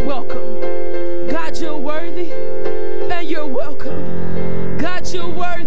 welcome. God, you're worthy and you're welcome. God, you're worthy.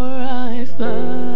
Before I found.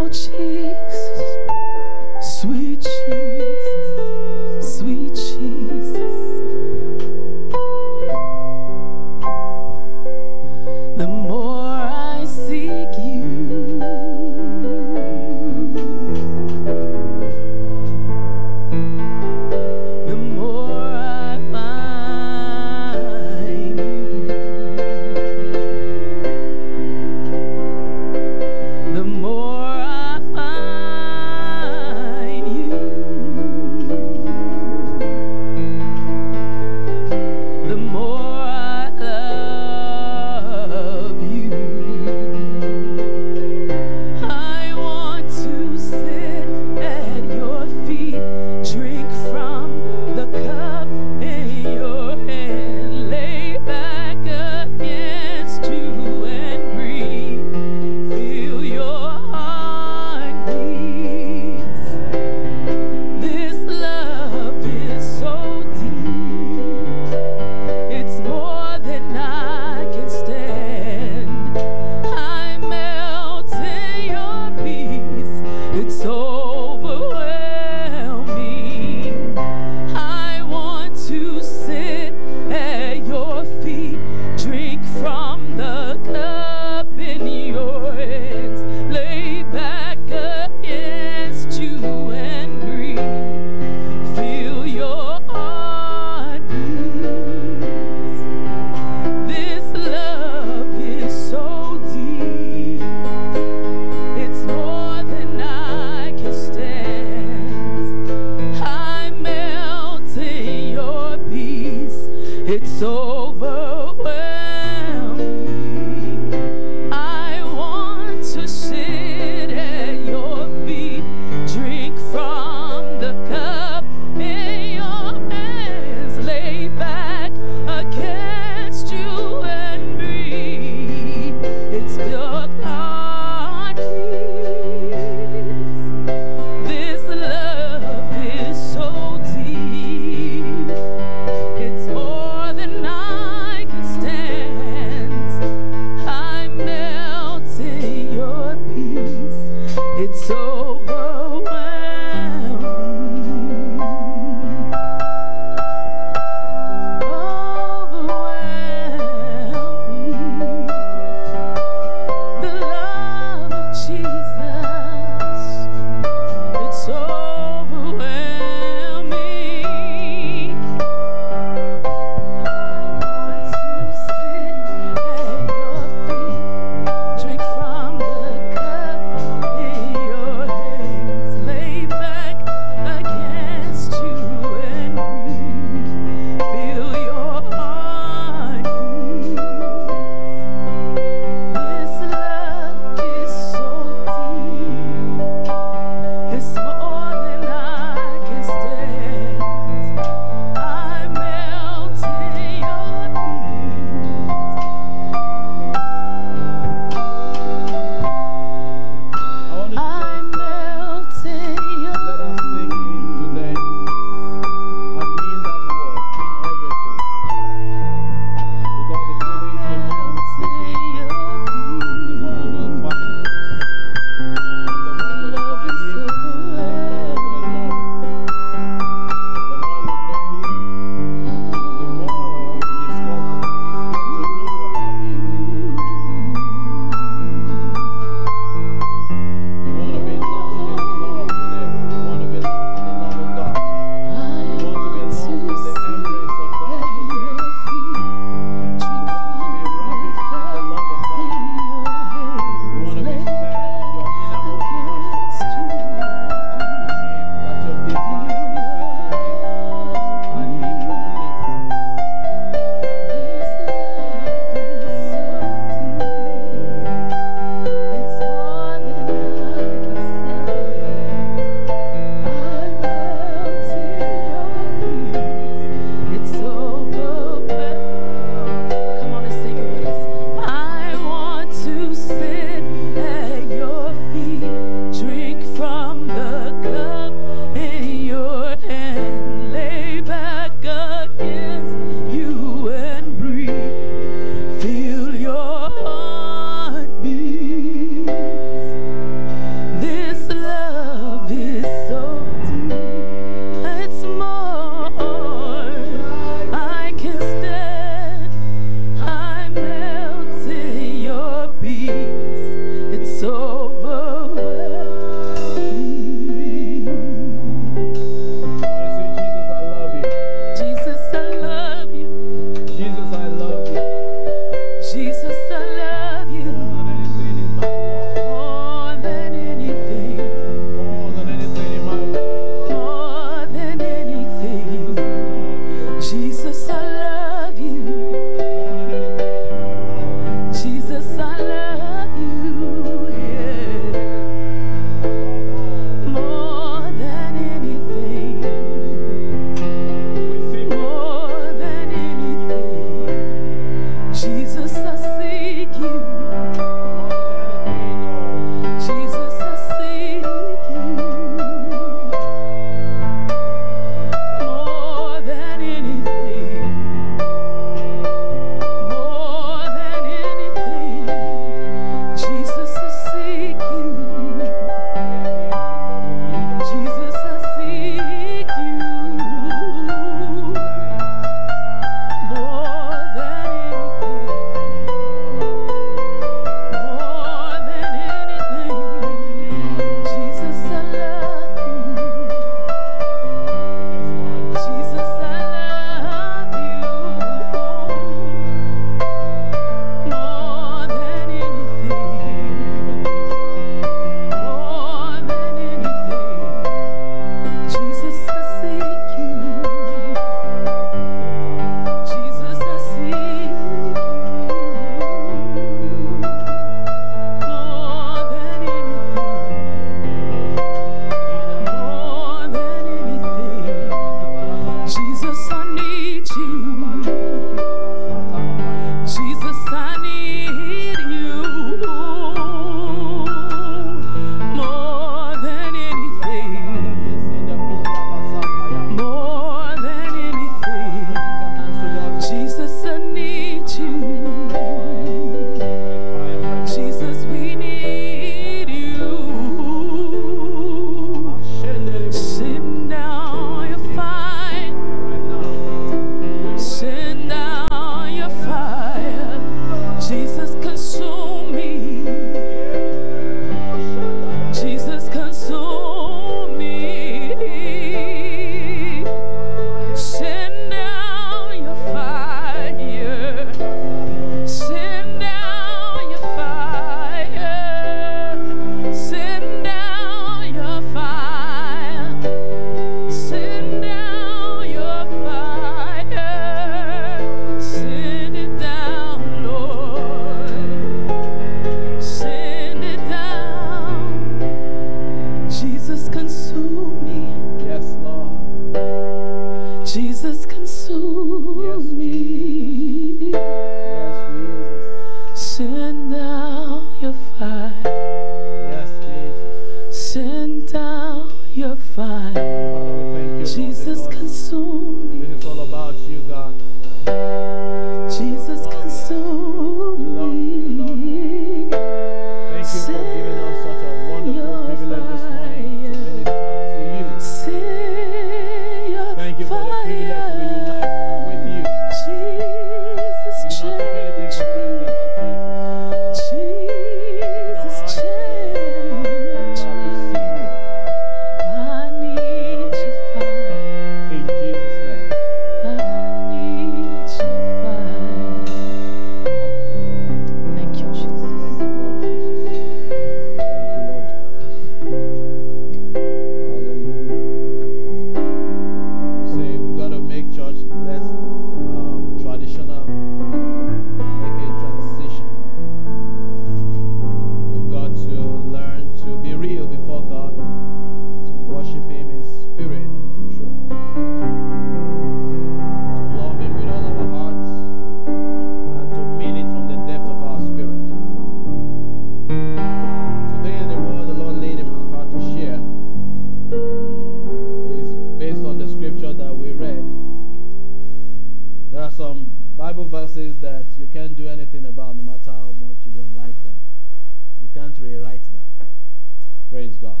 God.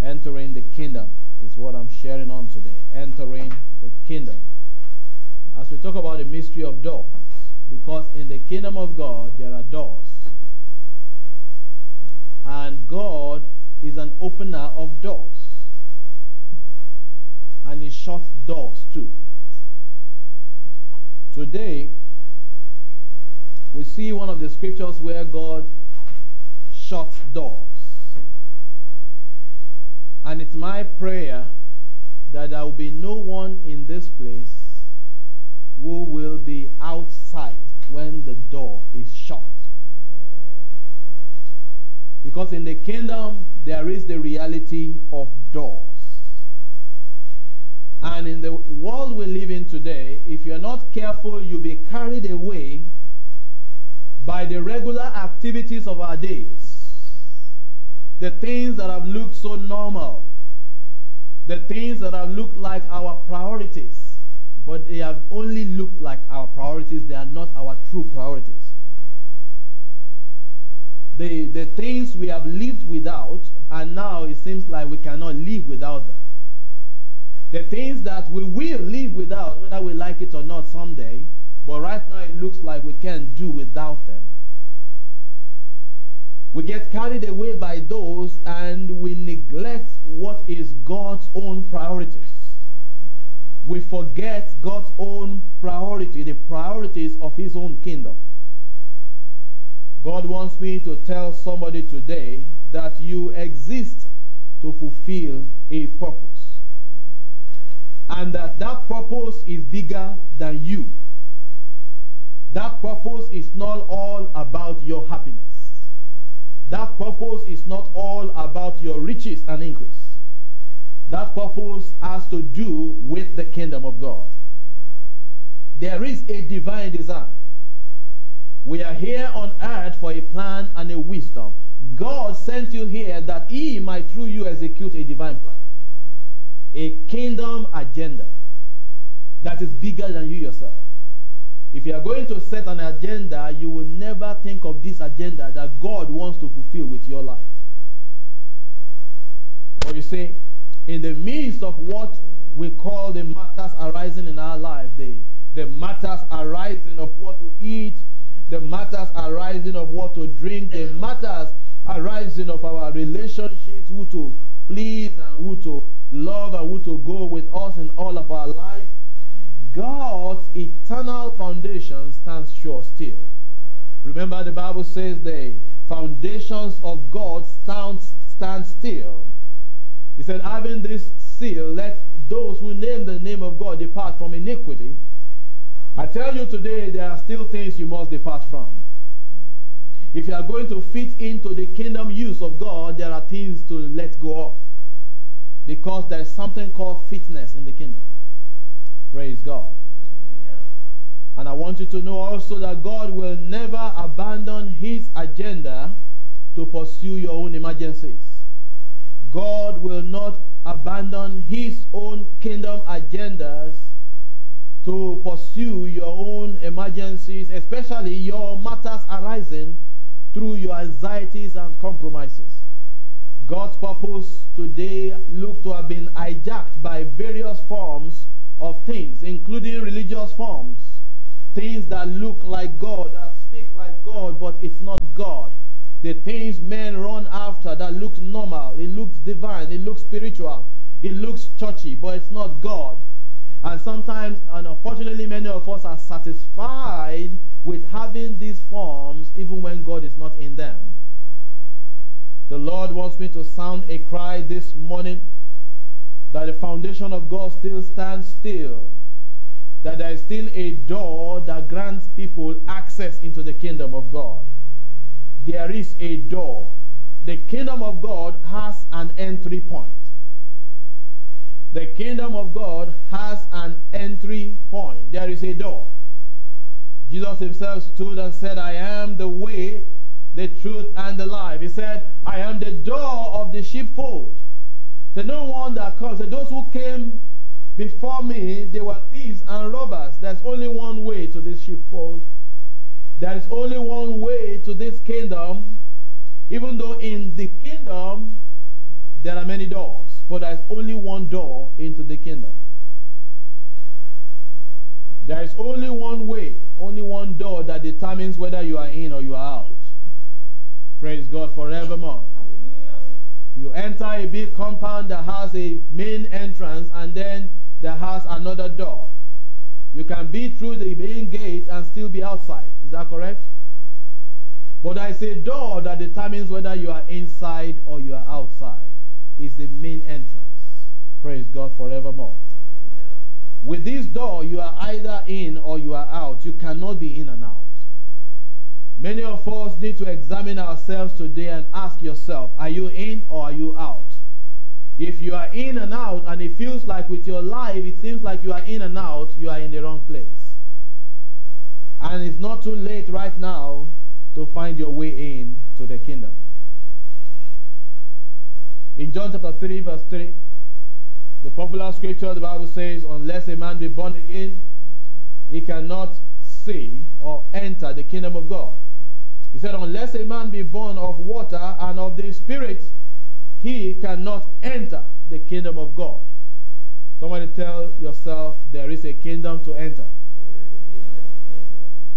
Entering the kingdom is what I'm sharing on today. Entering the kingdom. As we talk about the mystery of doors, because in the kingdom of God there are doors. And God is an opener of doors. And He shuts doors too. Today, we see one of the scriptures where God shuts doors. And it's my prayer that there will be no one in this place who will be outside when the door is shut. Because in the kingdom, there is the reality of doors. And in the world we live in today, if you're not careful, you'll be carried away by the regular activities of our days. The things that have looked so normal, the things that have looked like our priorities, but they have only looked like our priorities, they are not our true priorities. The, the things we have lived without, and now it seems like we cannot live without them. The things that we will live without, whether we like it or not someday, but right now it looks like we can't do without them. We get carried away by those and we neglect what is God's own priorities. We forget God's own priority, the priorities of His own kingdom. God wants me to tell somebody today that you exist to fulfill a purpose. And that that purpose is bigger than you. That purpose is not all about your happiness. That purpose is not all about your riches and increase. That purpose has to do with the kingdom of God. There is a divine design. We are here on earth for a plan and a wisdom. God sent you here that He might through you execute a divine plan, a kingdom agenda that is bigger than you yourself. If you are going to set an agenda, you will never think of this agenda that God wants to fulfill with your life. But you see, in the midst of what we call the matters arising in our life, the, the matters arising of what to eat, the matters arising of what to drink, the matters arising of our relationships, who to please and who to love and who to go with us in all of our lives. God's eternal foundation stands sure still. Remember, the Bible says the foundations of God stand, stand still. He said, having this seal, let those who name the name of God depart from iniquity. I tell you today, there are still things you must depart from. If you are going to fit into the kingdom use of God, there are things to let go of. Because there's something called fitness in the kingdom. Praise God. And I want you to know also that God will never abandon his agenda to pursue your own emergencies. God will not abandon his own kingdom agendas to pursue your own emergencies, especially your matters arising through your anxieties and compromises. God's purpose today look to have been hijacked by various forms of things, including religious forms things that look like God, that speak like God, but it's not God. The things men run after that looks normal, it looks divine, it looks spiritual, it looks churchy, but it's not God. And sometimes, and unfortunately, many of us are satisfied with having these forms even when God is not in them. The Lord wants me to sound a cry this morning that the foundation of God still stands still that there is still a door that grants people access into the kingdom of God. There is a door. The kingdom of God has an entry point. The kingdom of God has an entry point. There is a door. Jesus himself stood and said, I am the way, the truth, and the life. He said, I am the door of the sheepfold. So no one that comes, so those who came before me, they were thieves and robbers. There's only one way to this sheepfold. There is only one way to this kingdom. Even though in the kingdom, there are many doors, but there's only one door into the kingdom. There is only one way, only one door that determines whether you are in or you are out. Praise God forevermore. You enter a big compound that has a main entrance and then that has another door. You can be through the main gate and still be outside. Is that correct? But I say door that determines whether you are inside or you are outside. Is the main entrance. Praise God forevermore. With this door, you are either in or you are out. You cannot be in and out. Many of us need to examine ourselves today and ask yourself, are you in or are you out? If you are in and out and it feels like with your life, it seems like you are in and out, you are in the wrong place. And it's not too late right now to find your way in to the kingdom. In John chapter 3, verse 3, the popular scripture, the Bible says, Unless a man be born again, he cannot see or enter the kingdom of God. He said, Unless a man be born of water and of the Spirit, he cannot enter the kingdom of God. Somebody tell yourself there is a kingdom to enter.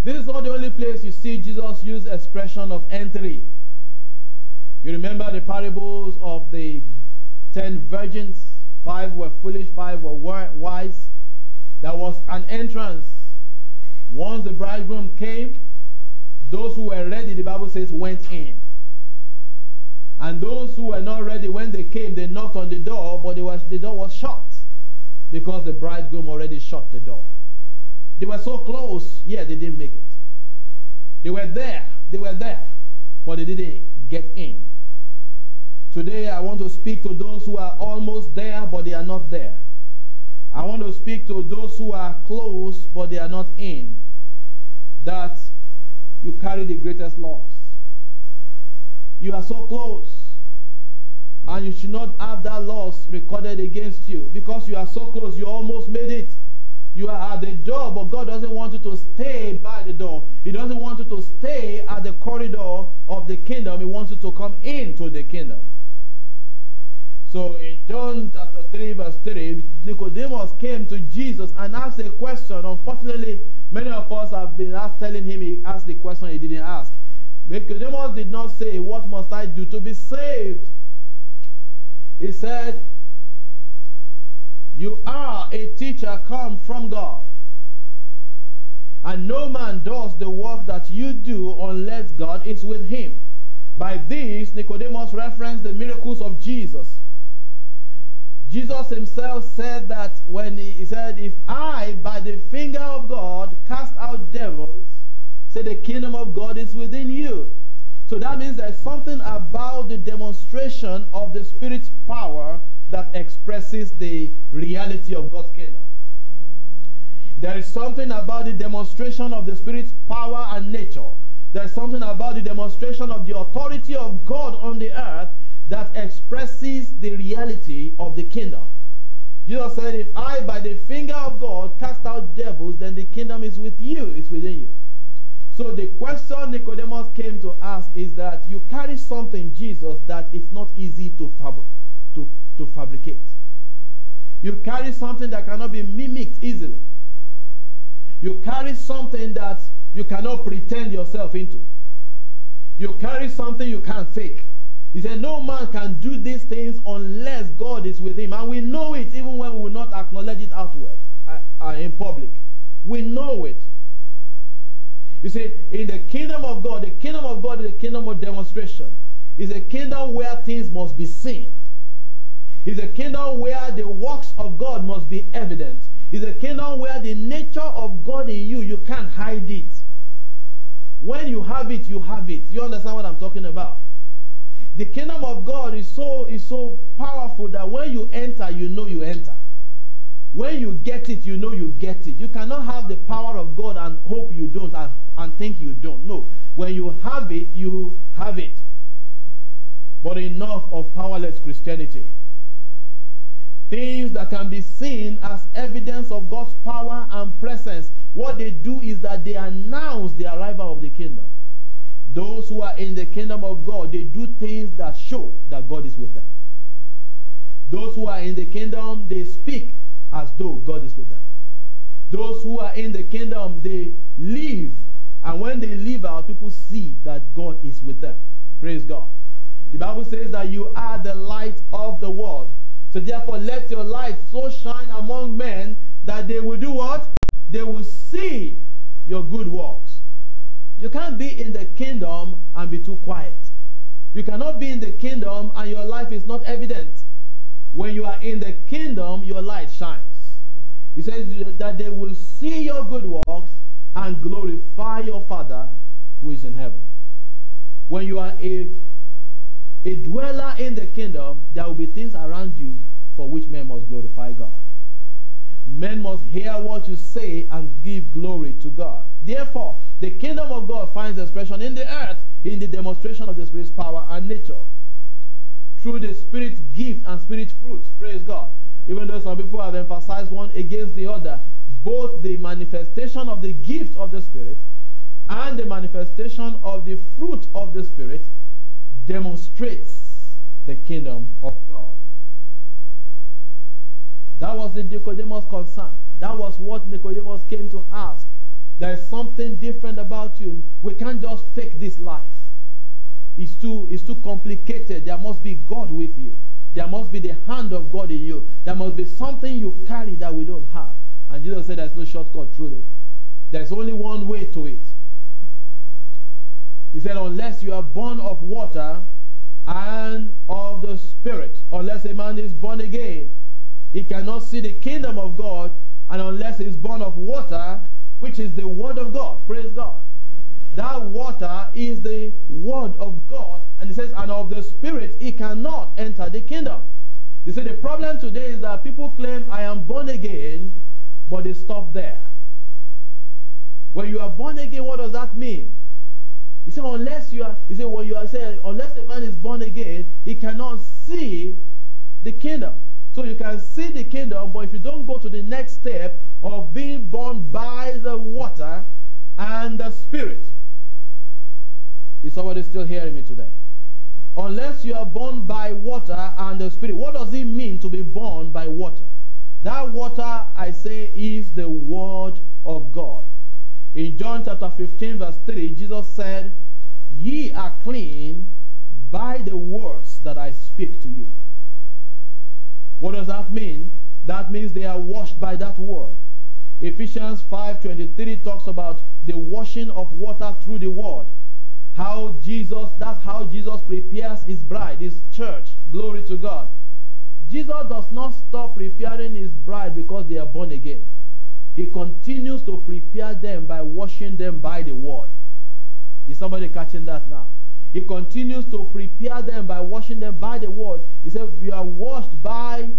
This is not the only place you see Jesus use expression of entry. You remember the parables of the ten virgins? Five were foolish, five were wise. There was an entrance. Once the bridegroom came, those who were ready, the Bible says, went in. And those who were not ready, when they came, they knocked on the door, but was, the door was shut because the bridegroom already shut the door. They were so close, yeah, they didn't make it. They were there, they were there, but they didn't get in. Today, I want to speak to those who are almost there, but they are not there. I want to speak to those who are close, but they are not in. That you carry the greatest loss. You are so close. And you should not have that loss recorded against you because you are so close. You almost made it. You are at the door, but God doesn't want you to stay by the door. He doesn't want you to stay at the corridor of the kingdom. He wants you to come into the kingdom. So in John chapter 3, verse 3, Nicodemus came to Jesus and asked a question. Unfortunately, many of us have been telling him he asked the question he didn't ask. Nicodemus did not say, What must I do to be saved? He said, You are a teacher come from God. And no man does the work that you do unless God is with him. By this, Nicodemus referenced the miracles of Jesus. Jesus himself said that when he, he said, If I, by the finger of God, cast out devils, Say the kingdom of God is within you. So that means there's something about the demonstration of the Spirit's power that expresses the reality of God's kingdom. There is something about the demonstration of the Spirit's power and nature. There is something about the demonstration of the authority of God on the earth that expresses the reality of the kingdom. Jesus said, If I, by the finger of God, cast out devils, then the kingdom is with you, it's within you. So the question Nicodemus came to ask is that you carry something, Jesus, that it's not easy to, fab- to, to fabricate. You carry something that cannot be mimicked easily. You carry something that you cannot pretend yourself into. You carry something you can't fake. He said, No man can do these things unless God is with him. And we know it even when we will not acknowledge it outward uh, uh, in public. We know it. You see, in the kingdom of God, the kingdom of God is a kingdom of demonstration. It's a kingdom where things must be seen. It's a kingdom where the works of God must be evident. It's a kingdom where the nature of God in you, you can't hide it. When you have it, you have it. You understand what I'm talking about? The kingdom of God is so, is so powerful that when you enter, you know you enter. When you get it, you know you get it. You cannot have the power of God and hope you don't and, and think you don't. No. When you have it, you have it. But enough of powerless Christianity. Things that can be seen as evidence of God's power and presence. What they do is that they announce the arrival of the kingdom. Those who are in the kingdom of God, they do things that show that God is with them. Those who are in the kingdom, they speak as though God is with them. Those who are in the kingdom, they live. And when they live out, people see that God is with them. Praise God. The Bible says that you are the light of the world. So therefore, let your light so shine among men that they will do what? They will see your good works. You can't be in the kingdom and be too quiet. You cannot be in the kingdom and your life is not evident. When you are in the kingdom, your light shines. He says that they will see your good works and glorify your Father who is in heaven. When you are a a dweller in the kingdom, there will be things around you for which men must glorify God. Men must hear what you say and give glory to God. Therefore, the kingdom of God finds expression in the earth in the demonstration of the Spirit's power and nature. Through the Spirit's gift and Spirit's fruits. Praise God. Even though some people have emphasized one against the other, both the manifestation of the gift of the Spirit and the manifestation of the fruit of the Spirit demonstrates the kingdom of God. That was the Nicodemus concern. That was what Nicodemus came to ask. There is something different about you. We can't just fake this life. It's too, it's too complicated. There must be God with you. There must be the hand of God in you. There must be something you carry that we don't have. And Jesus said there's no shortcut through it. There's only one way to it. He said, unless you are born of water and of the Spirit, unless a man is born again, he cannot see the kingdom of God, and unless he's born of water, which is the word of God. Praise God. That water is the word of God, and he says, and of the Spirit, he cannot enter the kingdom. They say the problem today is that people claim, I am born again, but they stop there. When you are born again, what does that mean? He said, unless you are, he said, well, you are saying, unless a man is born again, he cannot see the kingdom. So you can see the kingdom, but if you don't go to the next step of being born by the water and the spirit, is somebody still hearing me today? Unless you are born by water and the spirit, what does it mean to be born by water? That water, I say, is the word of God. In John chapter 15, verse 3, Jesus said, Ye are clean by the words that I speak to you. What does that mean? That means they are washed by that word. Ephesians 5:23 talks about the washing of water through the word. How Jesus, that's how Jesus prepares his bride, his church. Glory to God. Jesus does not stop preparing his bride because they are born again. He continues to prepare them by washing them by the word. Is somebody catching that now? He continues to prepare them by washing them by the word. He said, We are washed by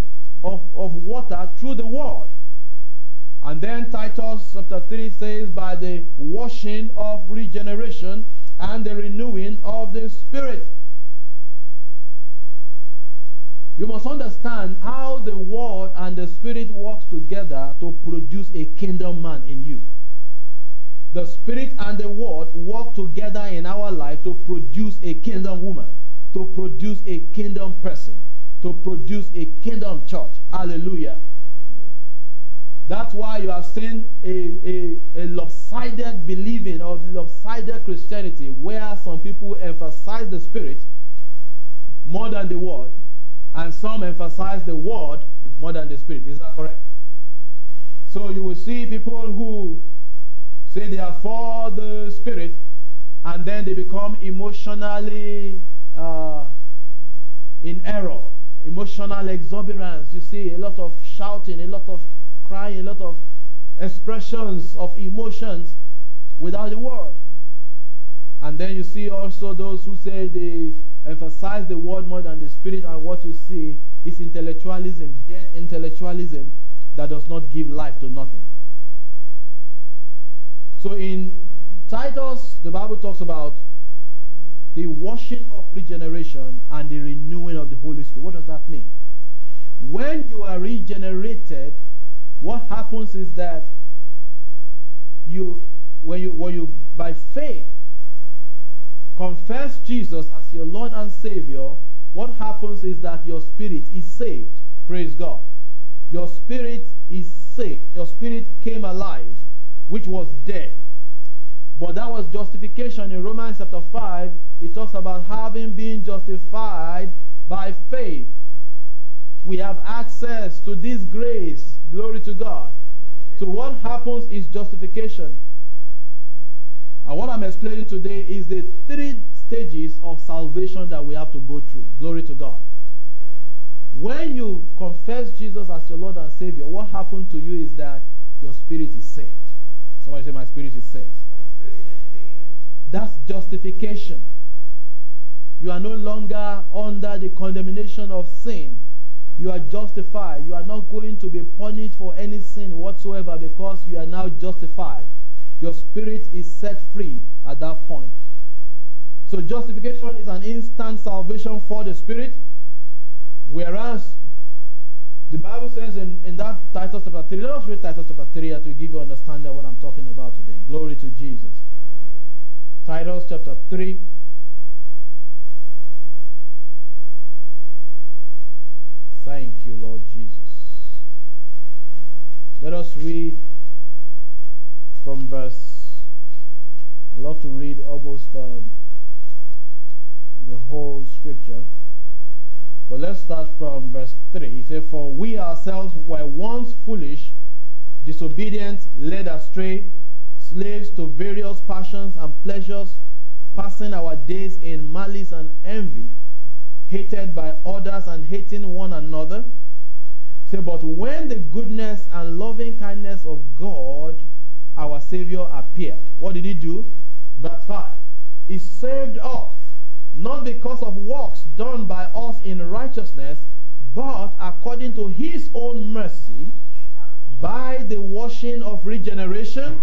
of, of water through the word. And then Titus chapter 3 says, by the washing of regeneration and the renewing of the Spirit. You must understand how the Word and the Spirit works together to produce a kingdom man in you. The Spirit and the Word work together in our life to produce a kingdom woman, to produce a kingdom person, to produce a kingdom church. Hallelujah. That's why you have seen a, a, a lopsided believing or lopsided Christianity where some people emphasize the Spirit more than the Word and some emphasize the word more than the spirit. Is that correct? So you will see people who say they are for the spirit and then they become emotionally uh, in error, emotional exuberance. You see a lot of shouting, a lot of crying, a lot of expressions of emotions without the word. And then you see also those who say they emphasize the word more than the spirit, and what you see is intellectualism, dead intellectualism that does not give life to nothing. So in Titus, the Bible talks about the washing of regeneration and the renewing of the Holy Spirit. What does that mean? When you are regenerated, what happens is that you when you when you by faith confess Jesus as your Lord and Savior, what happens is that your spirit is saved. Praise God. Your spirit is saved. Your spirit came alive, which was dead. But that was justification. In Romans chapter 5, it talks about having been justified by faith. We have access to this grace. Glory to God. So, what happens is justification. And what I'm explaining today is the three stages of salvation that we have to go through. Glory to God. When you confess Jesus as your Lord and Savior, what happened to you is that your spirit is saved. Somebody say, My spirit is saved. Spirit is saved. That's justification. You are no longer under the condemnation of sin. You are justified. You are not going to be punished for any sin whatsoever because you are now justified. Your spirit is set free at that point. So justification is an instant salvation for the spirit. Whereas the Bible says in, in that Titus chapter 3, let us read Titus chapter 3 to give you understanding of what I'm talking about today. Glory to Jesus. Titus chapter 3. Thank you, Lord Jesus. Let us read from verse, I love to read almost um, the whole scripture. But let's start from verse 3. He said, For we ourselves were once foolish, disobedient, led astray, slaves to various passions and pleasures, passing our days in malice and envy, hated by others and hating one another. Say, but when the goodness and loving kindness of God our Savior appeared. What did he do? Verse 5. He saved us, not because of works done by us in righteousness, but according to his own mercy, by the washing of regeneration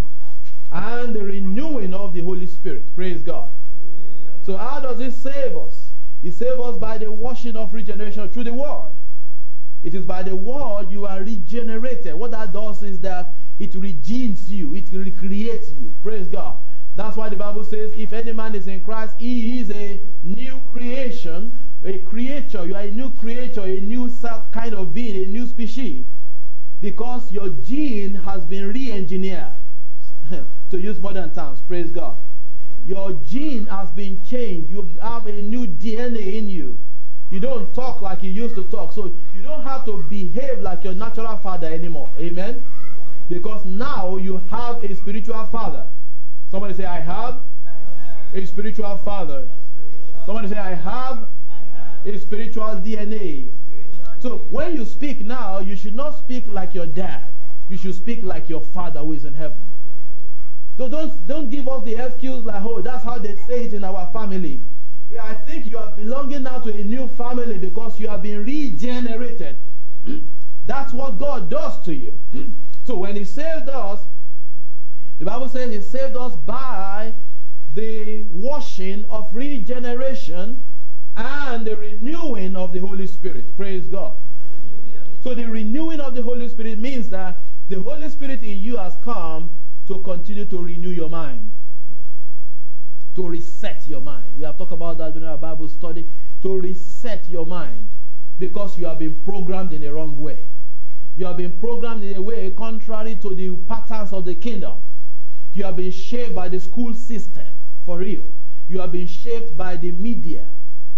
and the renewing of the Holy Spirit. Praise God. So, how does he save us? He saves us by the washing of regeneration through the Word. It is by the Word you are regenerated. What that does is that it regenes you, it recreates you. Praise God. That's why the Bible says, if any man is in Christ, he is a new creation, a creature. You are a new creature, a new kind of being, a new species. Because your gene has been re engineered, to use modern terms. Praise God. Your gene has been changed. You have a new DNA in you. You don't talk like you used to talk. So you don't have to behave like your natural father anymore. Amen. Because now you have a spiritual father. Somebody say, I have a spiritual father. Somebody say, I have a spiritual DNA. So when you speak now, you should not speak like your dad. You should speak like your father who is in heaven. So don't, don't give us the excuse like, oh, that's how they say it in our family. I think you are belonging now to a new family because you have been regenerated. That's what God does to you. so when He saved us, the Bible says He saved us by the washing of regeneration and the renewing of the Holy Spirit. Praise God. So the renewing of the Holy Spirit means that the Holy Spirit in you has come to continue to renew your mind, to reset your mind. We have talked about that during our Bible study. To reset your mind because you have been programmed in the wrong way. You have been programmed in a way contrary to the patterns of the kingdom. You have been shaped by the school system, for real. You have been shaped by the media.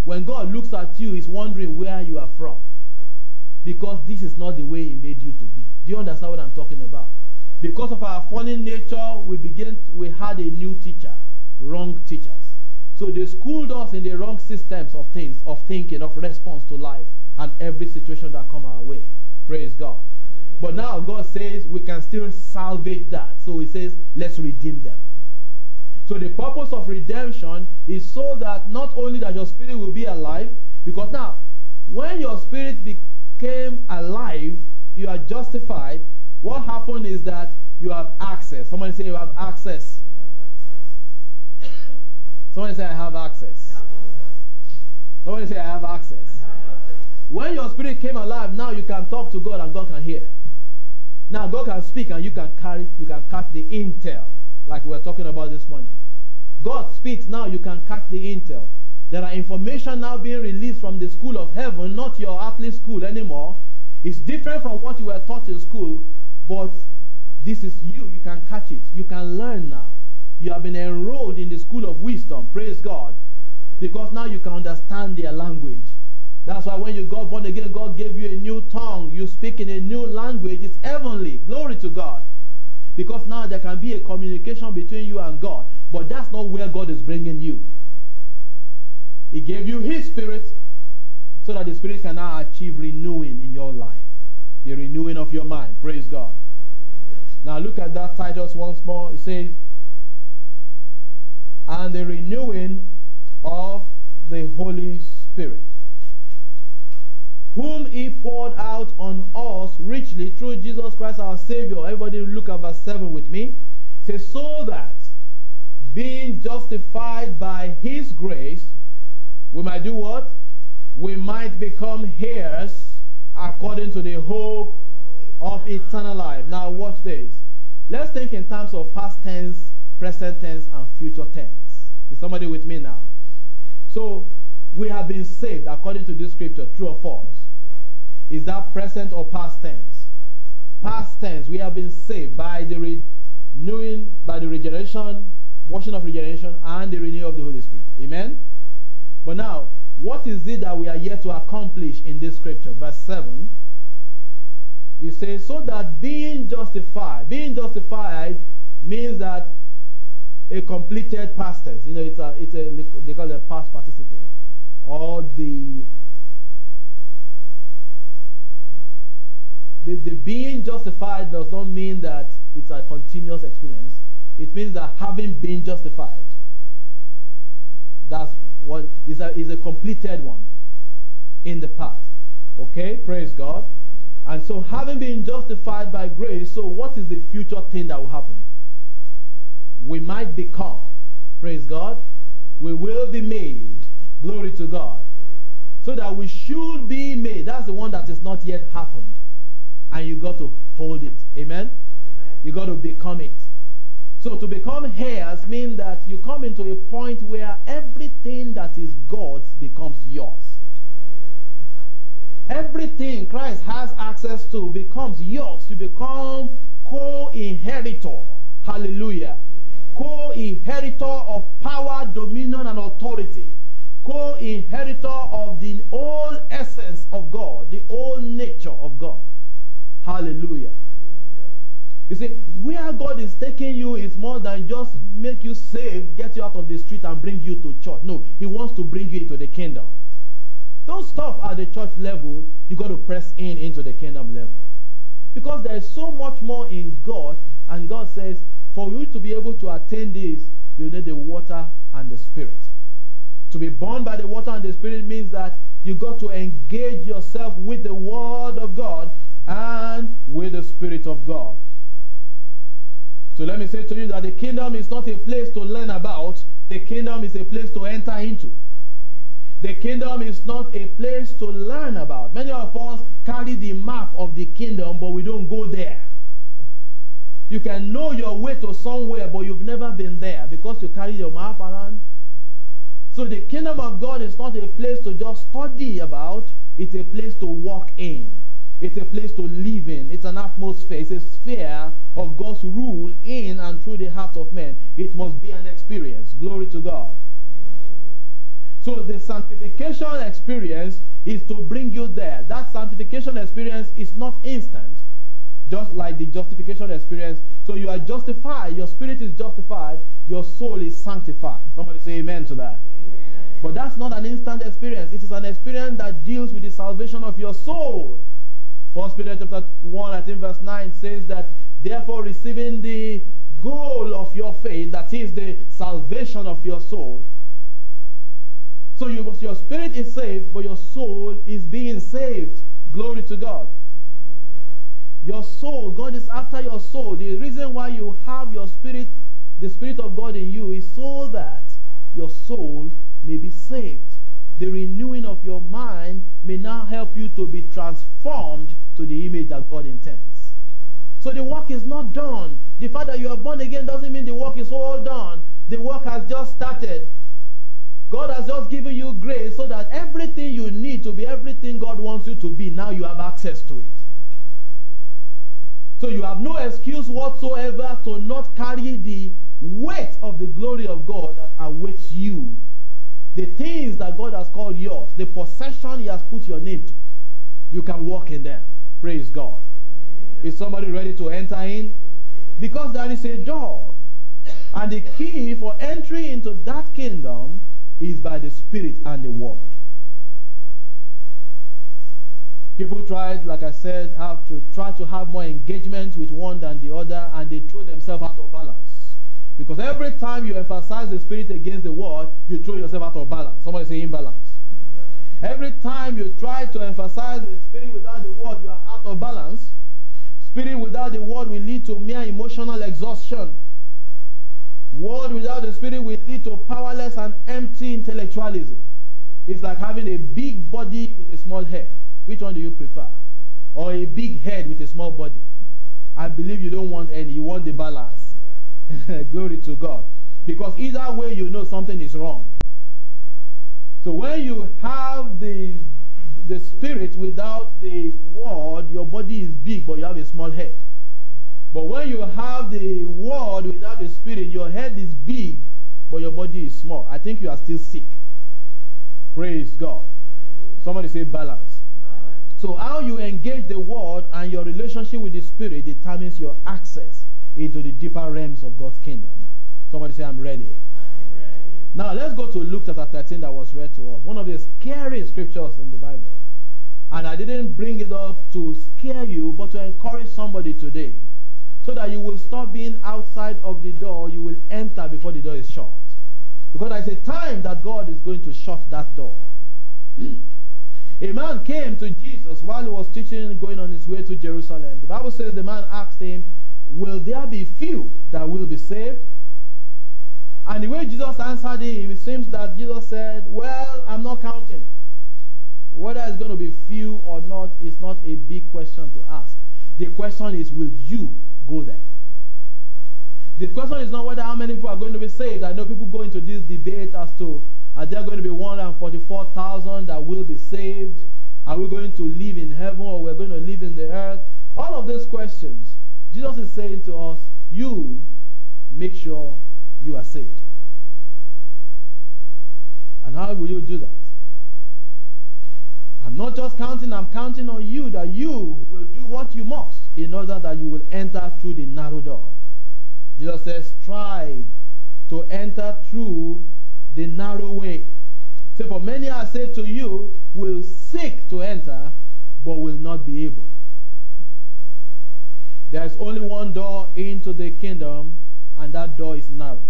When God looks at you, He's wondering where you are from. Because this is not the way He made you to be. Do you understand what I'm talking about? Because of our fallen nature, we begin to, we had a new teacher, wrong teachers. So they schooled us in the wrong systems of things, of thinking, of response to life and every situation that come our way. Praise God. But now God says we can still salvage that. So he says, let's redeem them. So the purpose of redemption is so that not only that your spirit will be alive, because now, when your spirit became alive, you are justified. What happened is that you have access. Somebody say you have access. Somebody say I have access. Somebody say I have access. When your spirit came alive, now you can talk to God and God can hear. Now God can speak and you can carry, you can catch the intel, like we were talking about this morning. God speaks now, you can catch the intel. There are information now being released from the school of heaven, not your earthly school anymore. It's different from what you were taught in school, but this is you. You can catch it. You can learn now. You have been enrolled in the school of wisdom. Praise God. Because now you can understand their language. That's why when you got born again, God gave you a new tongue. You speak in a new language. It's heavenly. Glory to God. Because now there can be a communication between you and God. But that's not where God is bringing you. He gave you His Spirit so that the Spirit can now achieve renewing in your life. The renewing of your mind. Praise God. Now look at that Titus once more. It says, and the renewing of the Holy Spirit whom he poured out on us richly through Jesus Christ our Savior. Everybody look at verse 7 with me. It says, So that being justified by his grace, we might do what? We might become heirs according to the hope of eternal life. Now, watch this. Let's think in terms of past tense, present tense, and future tense. Is somebody with me now? So, we have been saved according to this scripture, true or false? Is that present or past tense? Past tense. We have been saved by the renewing, by the regeneration, washing of regeneration, and the renewal of the Holy Spirit. Amen? But now, what is it that we are yet to accomplish in this scripture? Verse 7. It says, so that being justified, being justified means that a completed past tense. You know, it's a, it's a, they call it a past participle or the, the, the being justified does not mean that it's a continuous experience. It means that having been justified, that's what is a, is a completed one in the past. Okay, praise God. And so, having been justified by grace, so what is the future thing that will happen? We might become, praise God, we will be made Glory to God. So that we should be made. That's the one that has not yet happened. And you got to hold it. Amen? Amen. You got to become it. So to become heirs means that you come into a point where everything that is God's becomes yours. Everything Christ has access to becomes yours. You become co-inheritor. Hallelujah. Co-inheritor of power, dominion, and authority co-inheritor of the whole essence of God, the whole nature of God. Hallelujah. You see, where God is taking you is more than just make you saved, get you out of the street, and bring you to church. No, He wants to bring you into the kingdom. Don't stop at the church level. You got to press in into the kingdom level. Because there is so much more in God, and God says, for you to be able to attain this, you need the water and the spirit. To be born by the water and the Spirit means that you got to engage yourself with the Word of God and with the Spirit of God. So let me say to you that the kingdom is not a place to learn about, the kingdom is a place to enter into. The kingdom is not a place to learn about. Many of us carry the map of the kingdom, but we don't go there. You can know your way to somewhere, but you've never been there because you carry your map around. So the kingdom of God is not a place to just study about, it's a place to walk in. It's a place to live in. It's an atmosphere. It's a sphere of God's rule in and through the hearts of men. It must be an experience. Glory to God. So the sanctification experience is to bring you there. That sanctification experience is not instant, just like the justification experience. So you are justified, your spirit is justified, your soul is sanctified. Somebody say amen to that. Amen. But that's not an instant experience. It is an experience that deals with the salvation of your soul. First Peter chapter 1, I think verse 9 says that therefore receiving the goal of your faith, that is the salvation of your soul. So you, your spirit is saved, but your soul is being saved. Glory to God. Your soul, God is after your soul. The reason why you have your spirit, the spirit of God in you, is so that your soul may be saved. The renewing of your mind may now help you to be transformed to the image that God intends. So the work is not done. The fact that you are born again doesn't mean the work is all done. The work has just started. God has just given you grace so that everything you need to be everything God wants you to be, now you have access to it. So you have no excuse whatsoever to not carry the weight of the glory of God that awaits you. The things that God has called yours, the possession He has put your name to, you can walk in them. Praise God. Is somebody ready to enter in? Because there is a door. And the key for entry into that kingdom is by the Spirit and the Word. People tried, like I said, have to try to have more engagement with one than the other, and they throw themselves out of balance. Because every time you emphasize the Spirit against the Word, you throw yourself out of balance. Somebody say imbalance. Every time you try to emphasize the Spirit without the Word, you are out of balance. Spirit without the Word will lead to mere emotional exhaustion. Word without the Spirit will lead to powerless and empty intellectualism. It's like having a big body with a small head. Which one do you prefer? Or a big head with a small body? I believe you don't want any, you want the balance. Glory to God. Because either way, you know something is wrong. So when you have the, the spirit without the word, your body is big, but you have a small head. But when you have the word without the spirit, your head is big, but your body is small. I think you are still sick. Praise God. Somebody say balance. So, how you engage the word and your relationship with the Spirit determines your access into the deeper realms of God's kingdom. Somebody say, I'm ready. I'm ready. Now, let's go to Luke chapter 13 that was read to us. One of the scary scriptures in the Bible. And I didn't bring it up to scare you, but to encourage somebody today. So that you will stop being outside of the door, you will enter before the door is shut. Because there's a time that God is going to shut that door. A man came to Jesus while he was teaching, going on his way to Jerusalem. The Bible says the man asked him, Will there be few that will be saved? And the way Jesus answered him, it seems that Jesus said, Well, I'm not counting. Whether it's going to be few or not is not a big question to ask. The question is, will you go there? The question is not whether how many people are going to be saved. I know people go into this debate as to are there going to be 144,000 that will be saved? Are we going to live in heaven or we're going to live in the earth? All of those questions, Jesus is saying to us, you make sure you are saved. And how will you do that? I'm not just counting, I'm counting on you that you will do what you must in order that you will enter through the narrow door. Jesus says, strive to enter through the narrow way. So for many I say to you, will seek to enter, but will not be able. There is only one door into the kingdom, and that door is narrow.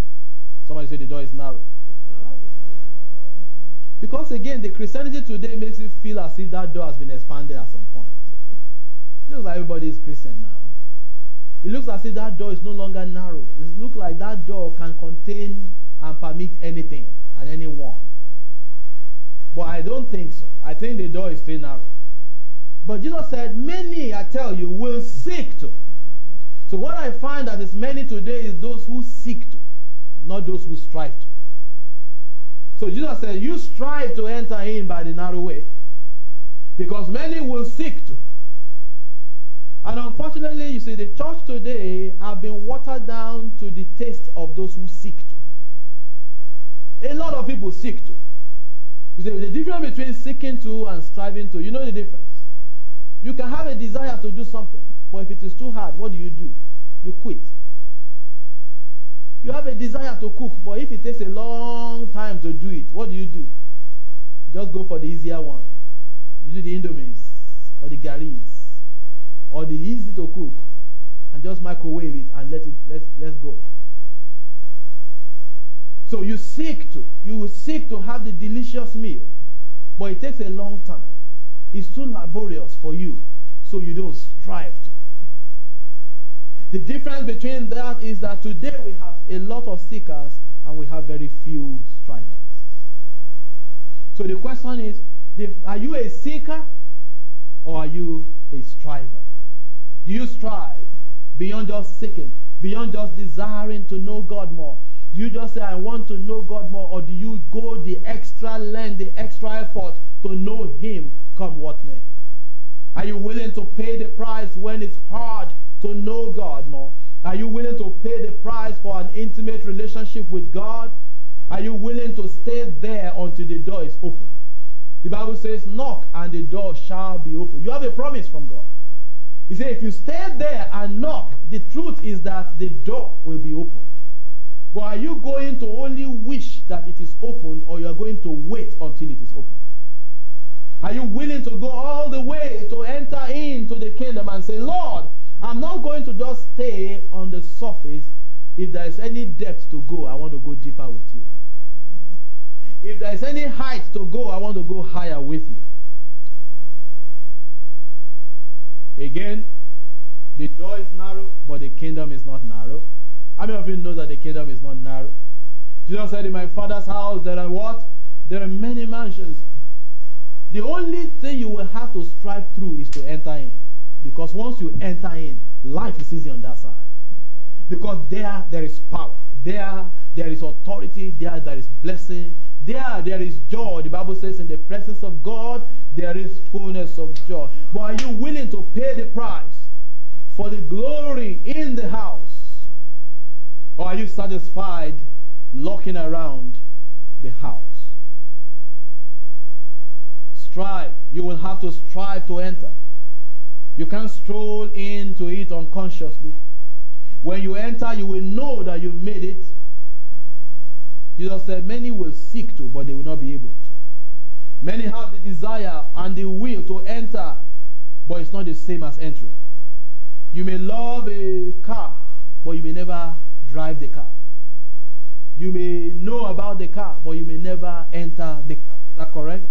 Somebody say the door is narrow. Because again, the Christianity today makes it feel as if that door has been expanded at some point. It looks like everybody is Christian now. it looks as if that door is no longer narrow. It looks like that door can contain and permit anything and anyone. But I don't think so. I think the door is still narrow. But Jesus said, Many, I tell you, will seek to. So what I find that is many today is those who seek to, not those who strive to. So Jesus said, You strive to enter in by the narrow way, because many will seek to. And unfortunately, you see, the church today have been watered down to the taste of those who seek to. A lot of people seek to. You see, the difference between seeking to and striving to, you know the difference. You can have a desire to do something, but if it is too hard, what do you do? You quit. You have a desire to cook, but if it takes a long time to do it, what do you do? You just go for the easier one. You do the indomies or the garis or the easy to cook and just microwave it and let it let's let's go. So you seek to, you will seek to have the delicious meal, but it takes a long time. It's too laborious for you, so you don't strive to. The difference between that is that today we have a lot of seekers and we have very few strivers. So the question is, are you a seeker or are you a striver? Do you strive beyond just seeking, beyond just desiring to know God more? Do you just say, I want to know God more, or do you go the extra length, the extra effort to know Him come what may? Are you willing to pay the price when it's hard to know God more? Are you willing to pay the price for an intimate relationship with God? Are you willing to stay there until the door is opened? The Bible says, Knock and the door shall be opened. You have a promise from God. He said, If you stay there and knock, the truth is that the door will be opened. But are you going to only wish that it is open or you are going to wait until it is opened? Are you willing to go all the way to enter into the kingdom and say, Lord, I'm not going to just stay on the surface. If there is any depth to go, I want to go deeper with you. If there is any height to go, I want to go higher with you. Again, the door is narrow, but the kingdom is not narrow. How many of you know that the kingdom is not narrow? Jesus said, In my father's house, there are what? There are many mansions. The only thing you will have to strive through is to enter in. Because once you enter in, life is easy on that side. Because there, there is power. There, there is authority. There, there is blessing. There, there is joy. The Bible says, in the presence of God, there is fullness of joy. But are you willing to pay the price for the glory in the house? Or are you satisfied looking around the house? Strive. You will have to strive to enter. You can't stroll into it unconsciously. When you enter, you will know that you made it. Jesus said, Many will seek to, but they will not be able to. Many have the desire and the will to enter, but it's not the same as entering. You may love a car, but you may never drive the car. You may know about the car, but you may never enter the car. Is that correct?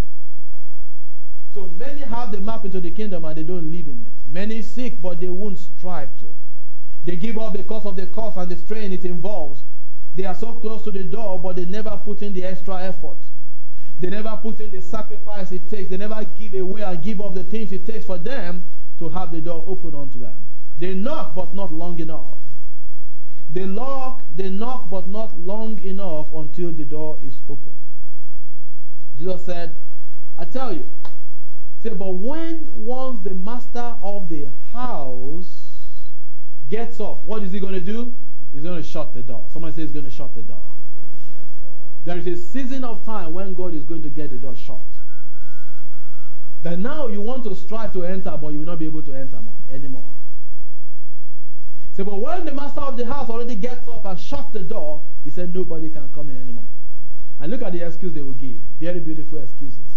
So many have the map into the kingdom and they don't live in it. Many seek, but they won't strive to. They give up because of the cost and the strain it involves. They are so close to the door, but they never put in the extra effort. They never put in the sacrifice it takes. They never give away and give up the things it takes for them to have the door open unto them. They knock, but not long enough. They knock, they knock, but not long enough until the door is open. Jesus said, I tell you, say, but when once the master of the house gets up, what is he going to do? He's going to shut the door. Someone says he's going to shut the door. There is a season of time when God is going to get the door shut. Then now you want to strive to enter, but you will not be able to enter more anymore. Say, but when the master of the house already gets up and shuts the door, he said nobody can come in anymore. And look at the excuse they will give. Very beautiful excuses.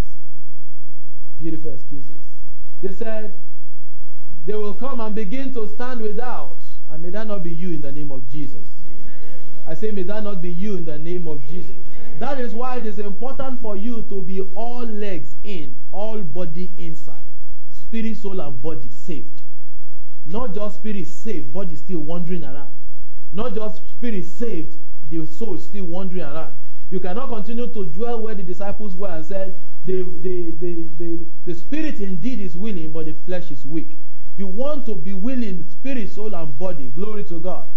Beautiful excuses. They said they will come and begin to stand without. And may that not be you in the name of Jesus. I say, may that not be you in the name of Jesus. That is why it is important for you to be all legs in, all body inside, spirit, soul, and body saved. Not just spirit saved, body still wandering around. Not just spirit saved, the soul still wandering around. You cannot continue to dwell where the disciples were and said, the, the, the, the, the spirit indeed is willing, but the flesh is weak. You want to be willing, spirit, soul, and body. Glory to God.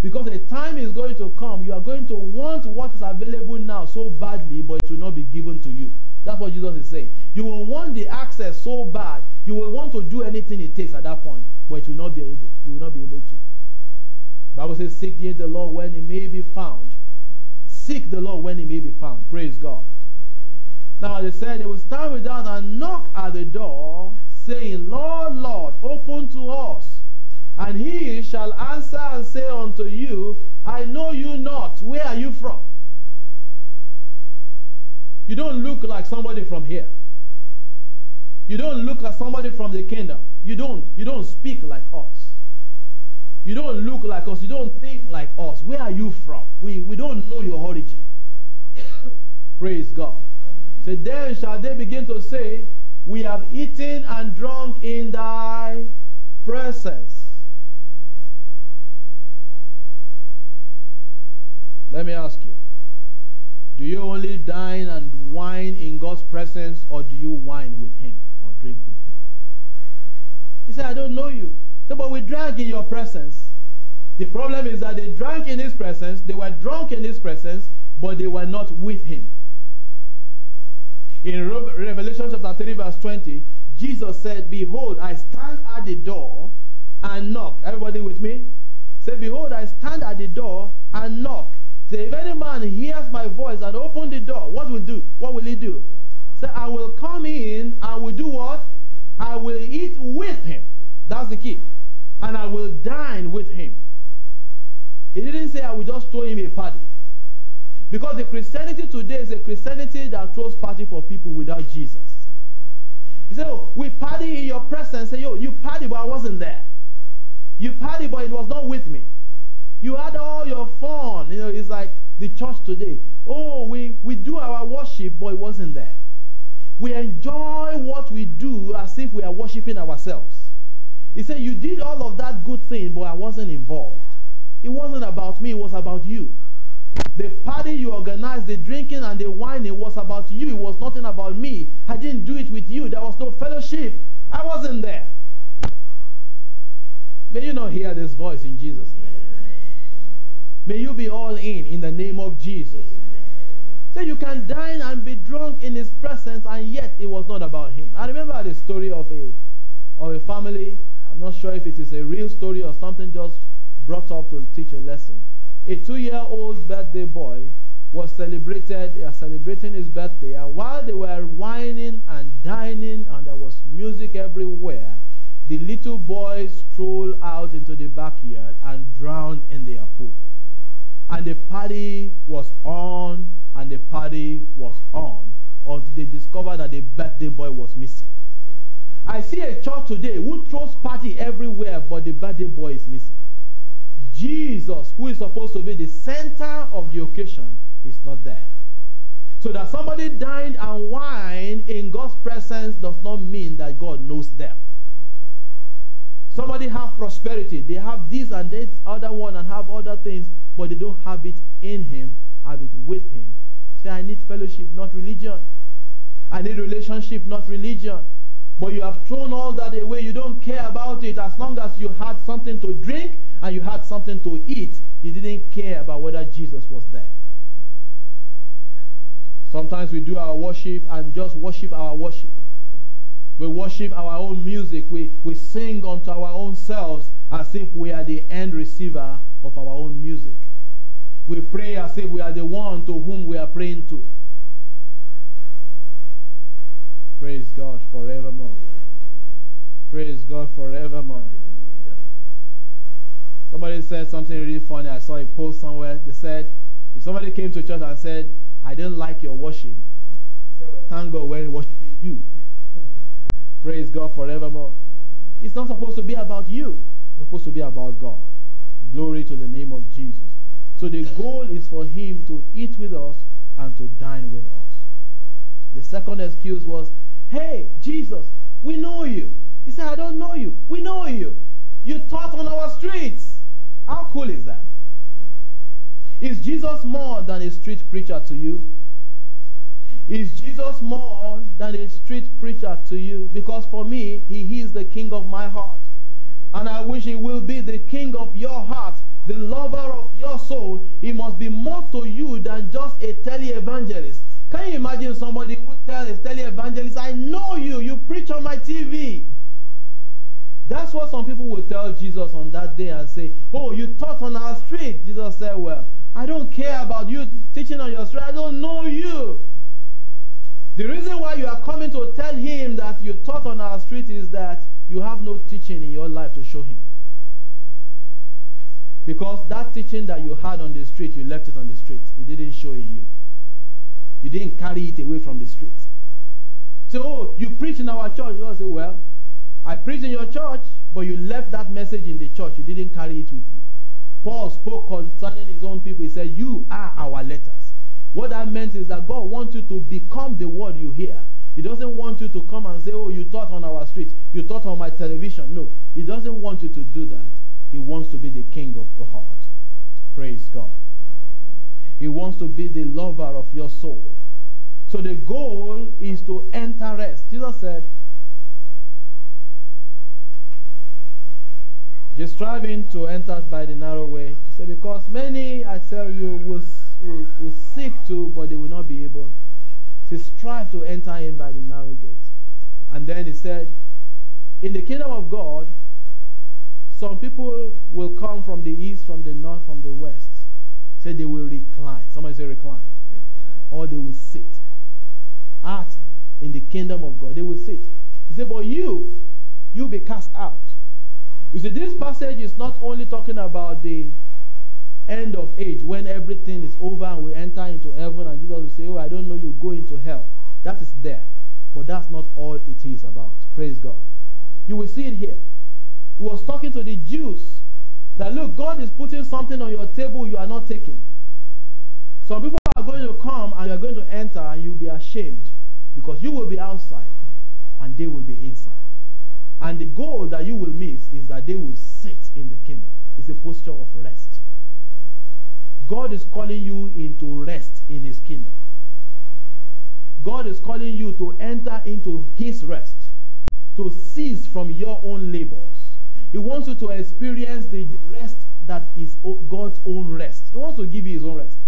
Because a time is going to come, you are going to want what is available now so badly, but it will not be given to you. That's what Jesus is saying. You will want the access so bad, you will want to do anything it takes at that point, but it will not be able. You will not be able to. Bible says, "Seek ye the Lord when he may be found." Seek the Lord when he may be found. Praise God. Now they said they will stand without and knock at the door, saying, Lord, Lord, open to us. And he shall answer and say unto you, I know you not. Where are you from? You don't look like somebody from here. You don't look like somebody from the kingdom. You don't. You don't speak like us. You don't look like us. You don't think like us. Where are you from? We, we don't know your origin. Praise God. Then shall they begin to say, We have eaten and drunk in thy presence. Let me ask you Do you only dine and wine in God's presence, or do you wine with Him or drink with Him? He said, I don't know you. So, but we drank in your presence. The problem is that they drank in his presence, they were drunk in his presence, but they were not with him. In Revelation chapter 3, verse 20, Jesus said, Behold, I stand at the door and knock. Everybody with me? Say, Behold, I stand at the door and knock. Say, if any man hears my voice and open the door, what will do? What will he do? Say, I will come in and will do what? I will eat with him. That's the key. And I will dine with him. He didn't say I will just throw him a party. Because the Christianity today is a Christianity that throws party for people without Jesus. He said, oh, we party in your presence. Say, yo, you party, but I wasn't there. You party, but it was not with me. You had all your fun. You know, it's like the church today. Oh, we, we do our worship, but it wasn't there. We enjoy what we do as if we are worshiping ourselves. He said, You did all of that good thing, but I wasn't involved. It wasn't about me, it was about you. The party you organized, the drinking and the wining was about you. It was nothing about me. I didn't do it with you. There was no fellowship. I wasn't there. May you not hear this voice in Jesus' name. May you be all in in the name of Jesus. So you can dine and be drunk in his presence, and yet it was not about him. I remember the story of a of a family. I'm not sure if it is a real story or something just brought up to teach a lesson. A two-year-old birthday boy was celebrated, they are celebrating his birthday, and while they were wining and dining and there was music everywhere, the little boy strolled out into the backyard and drowned in their pool. And the party was on, and the party was on until they discovered that the birthday boy was missing. I see a church today who throws party everywhere, but the birthday boy is missing. Jesus, who is supposed to be the center of the occasion, is not there. So that somebody dined and wine in God's presence does not mean that God knows them. Somebody have prosperity. They have this and that other one and have other things, but they don't have it in him, have it with him. Say, I need fellowship, not religion. I need relationship, not religion. But you have thrown all that away. You don't care about it. As long as you had something to drink and you had something to eat, you didn't care about whether Jesus was there. Sometimes we do our worship and just worship our worship. We worship our own music. We, we sing unto our own selves as if we are the end receiver of our own music. We pray as if we are the one to whom we are praying to. Praise God forevermore. Praise God forevermore. Somebody said something really funny. I saw a post somewhere. They said, if somebody came to church and said, I didn't like your worship, thank God we're worshiping you. Praise God forevermore. It's not supposed to be about you. It's supposed to be about God. Glory to the name of Jesus. So the goal is for him to eat with us and to dine with us. The second excuse was, Hey, Jesus, we know you. He said, I don't know you. We know you. you taught on our streets. How cool is that? Is Jesus more than a street preacher to you? Is Jesus more than a street preacher to you? Because for me, he is the king of my heart. And I wish he will be the king of your heart, the lover of your soul. He must be more to you than just a televangelist. Can you imagine somebody who tells a televangelist, I know you, you preach on my TV. That's what some people will tell Jesus on that day and say, Oh, you taught on our street. Jesus said, Well, I don't care about you teaching on your street. I don't know you. The reason why you are coming to tell him that you taught on our street is that you have no teaching in your life to show him. Because that teaching that you had on the street, you left it on the street. It didn't show in you. You didn't carry it away from the street. So, oh, you preach in our church. You say, well, I preach in your church, but you left that message in the church. You didn't carry it with you. Paul spoke concerning his own people. He said, You are our letters. What that meant is that God wants you to become the word you hear. He doesn't want you to come and say, Oh, you taught on our street, you taught on my television. No, He doesn't want you to do that. He wants to be the king of your heart. Praise God. He wants to be the lover of your soul. So the goal is to enter rest. Jesus said, You're striving to enter by the narrow way. He said, Because many, I tell you, will, will, will seek to, but they will not be able. He strive to enter in by the narrow gate. And then he said, In the kingdom of God, some people will come from the east, from the north, from the west. Said they will recline. Somebody say recline. recline. Or they will sit. At in the kingdom of God. They will sit. He said, But you, you'll be cast out. You see, this passage is not only talking about the end of age when everything is over and we enter into heaven and Jesus will say, Oh, I don't know you go into hell. That is there. But that's not all it is about. Praise God. You will see it here. He was talking to the Jews that look, God is putting something on your table you are not taking. Some people are going to come and you are going to enter and you'll be ashamed because you will be outside and they will be inside. And the goal that you will miss is that they will sit in the kingdom. It's a posture of rest. God is calling you into rest in his kingdom. God is calling you to enter into his rest, to cease from your own labors. He wants you to experience the rest that is God's own rest. He wants to give you his own rest.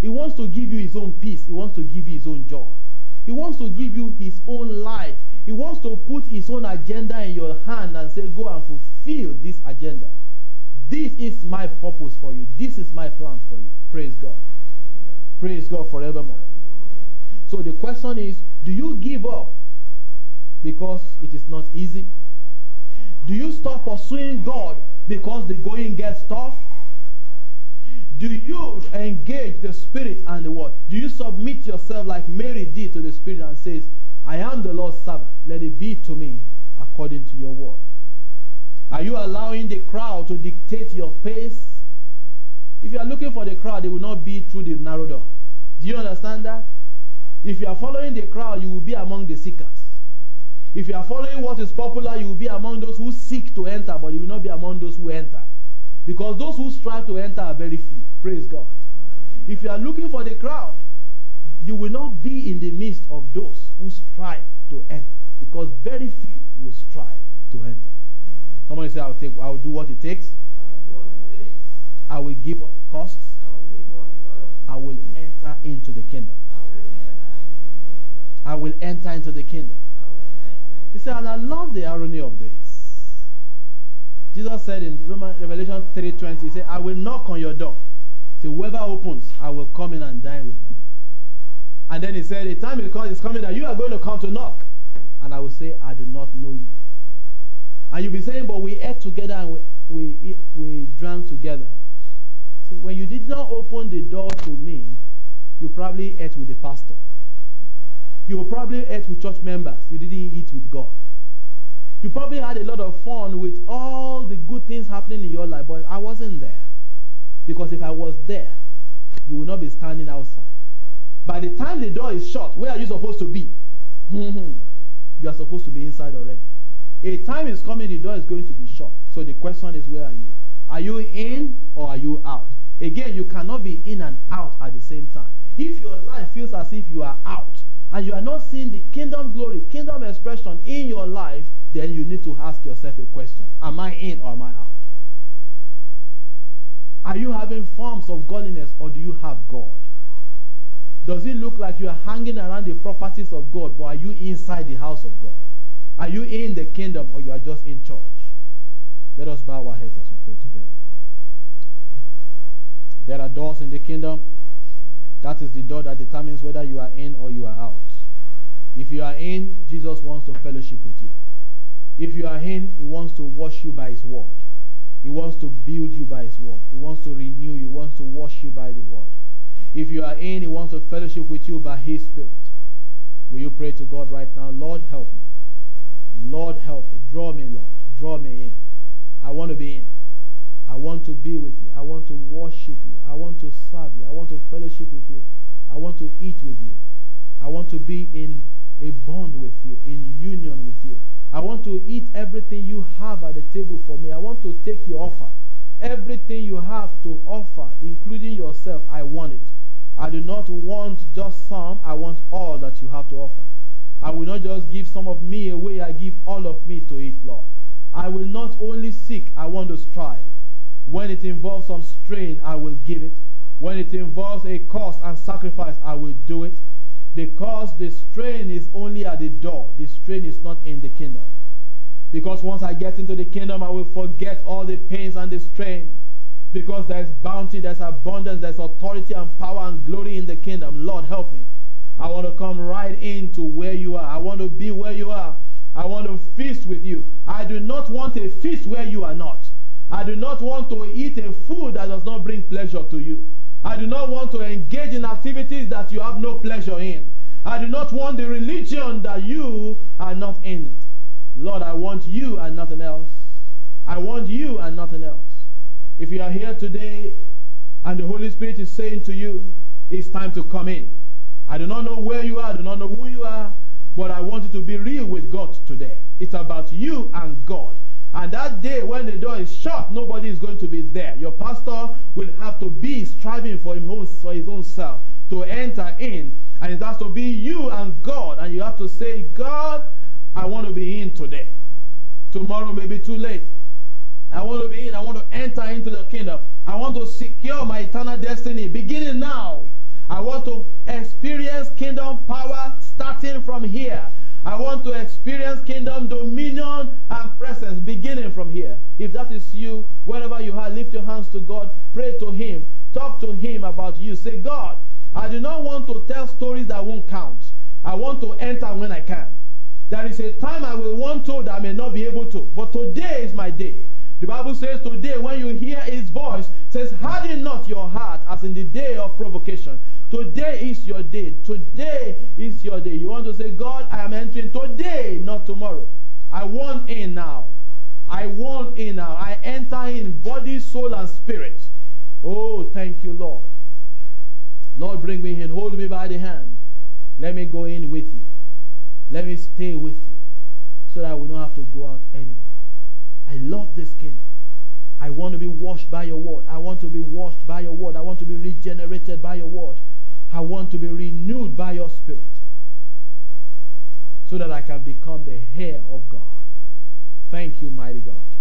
He wants to give you his own peace. He wants to give you his own joy. He wants to give you his own life he wants to put his own agenda in your hand and say, Go and fulfill this agenda. This is my purpose for you. This is my plan for you. Praise God. Praise God forevermore. So the question is do you give up because it is not easy? Do you stop pursuing God because the going gets tough? Do you engage the Spirit and the Word? Do you submit yourself like Mary did to the Spirit and says, I am the Lord's servant. Let it be to me according to your word. Are you allowing the crowd to dictate your pace? If you are looking for the crowd, they will not be through the narrow door. Do you understand that? If you are following the crowd, you will be among the seekers. If you are following what is popular, you will be among those who seek to enter, but you will not be among those who enter. Because those who strive to enter are very few. Praise God. If you are looking for the crowd, you will not be in the midst of those who strive to enter because very few will strive to enter. Somebody say, I'll, take, I'll do what it takes. I will give what it costs. I will enter into the kingdom. I will enter into the kingdom. He said, and I love the irony of this. Jesus said in Roman, Revelation 3.20, he said, I will knock on your door. Say, whoever opens, I will come in and dine with them. And then he said, A time is coming that you are going to come to knock. And I will say, I do not know you. And you'll be saying, But we ate together and we, we, we drank together. See, when you did not open the door to me, you probably ate with the pastor. You probably ate with church members. You didn't eat with God. You probably had a lot of fun with all the good things happening in your life, but I wasn't there. Because if I was there, you would not be standing outside. By the time the door is shut, where are you supposed to be? you are supposed to be inside already. A time is coming, the door is going to be shut. So the question is, where are you? Are you in or are you out? Again, you cannot be in and out at the same time. If your life feels as if you are out and you are not seeing the kingdom glory, kingdom expression in your life, then you need to ask yourself a question Am I in or am I out? Are you having forms of godliness or do you have God? Does it look like you are hanging around the properties of God, but are you inside the house of God? Are you in the kingdom or you are just in church? Let us bow our heads as we pray together. There are doors in the kingdom. That is the door that determines whether you are in or you are out. If you are in, Jesus wants to fellowship with you. If you are in, He wants to wash you by His word. He wants to build you by His word. He wants to renew you. He wants to wash you by the word. If you are in, He wants to fellowship with you by His Spirit. Will you pray to God right now? Lord, help me. Lord, help. Draw me, Lord. Draw me in. I want to be in. I want to be with you. I want to worship you. I want to serve you. I want to fellowship with you. I want to eat with you. I want to be in a bond with you, in union with you. I want to eat everything you have at the table for me. I want to take your offer. Everything you have to offer, including yourself, I want it. I do not want just some, I want all that you have to offer. I will not just give some of me away, I give all of me to it, Lord. I will not only seek, I want to strive. When it involves some strain, I will give it. When it involves a cost and sacrifice, I will do it. Because the strain is only at the door, the strain is not in the kingdom. Because once I get into the kingdom, I will forget all the pains and the strain. Because there's bounty, there's abundance, there's authority and power and glory in the kingdom. Lord, help me. I want to come right into where you are. I want to be where you are. I want to feast with you. I do not want a feast where you are not. I do not want to eat a food that does not bring pleasure to you. I do not want to engage in activities that you have no pleasure in. I do not want the religion that you are not in it. Lord, I want you and nothing else. I want you and nothing else. If you are here today and the Holy Spirit is saying to you, it's time to come in. I do not know where you are, I do not know who you are, but I want you to be real with God today. It's about you and God. And that day when the door is shut, nobody is going to be there. Your pastor will have to be striving for, him own, for his own self to enter in. And it has to be you and God. And you have to say, God, I want to be in today. Tomorrow may be too late. I want to be in. I want to enter into the kingdom. I want to secure my eternal destiny beginning now. I want to experience kingdom power starting from here. I want to experience kingdom dominion and presence beginning from here. If that is you, wherever you are, lift your hands to God, pray to Him, talk to Him about you. Say, God, I do not want to tell stories that won't count. I want to enter when I can. There is a time I will want to that I may not be able to, but today is my day. The Bible says today, when you hear his voice, says, harden not your heart as in the day of provocation. Today is your day. Today is your day. You want to say, God, I am entering today, not tomorrow. I want in now. I want in now. I enter in body, soul, and spirit. Oh, thank you, Lord. Lord, bring me in. Hold me by the hand. Let me go in with you. Let me stay with you so that I will not have to go out anymore. I love this kingdom. I want to be washed by your word. I want to be washed by your word. I want to be regenerated by your word. I want to be renewed by your spirit so that I can become the heir of God. Thank you, mighty God.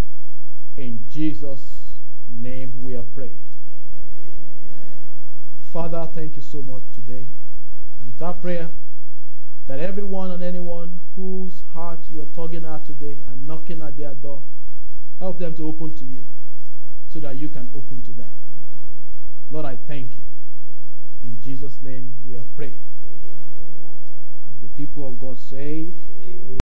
In Jesus' name we have prayed. Father, thank you so much today. And it's our prayer that everyone and anyone whose heart you are tugging at today and knocking at their door, help them to open to you so that you can open to them. Lord, I thank you. In Jesus' name we have prayed. And the people of God say,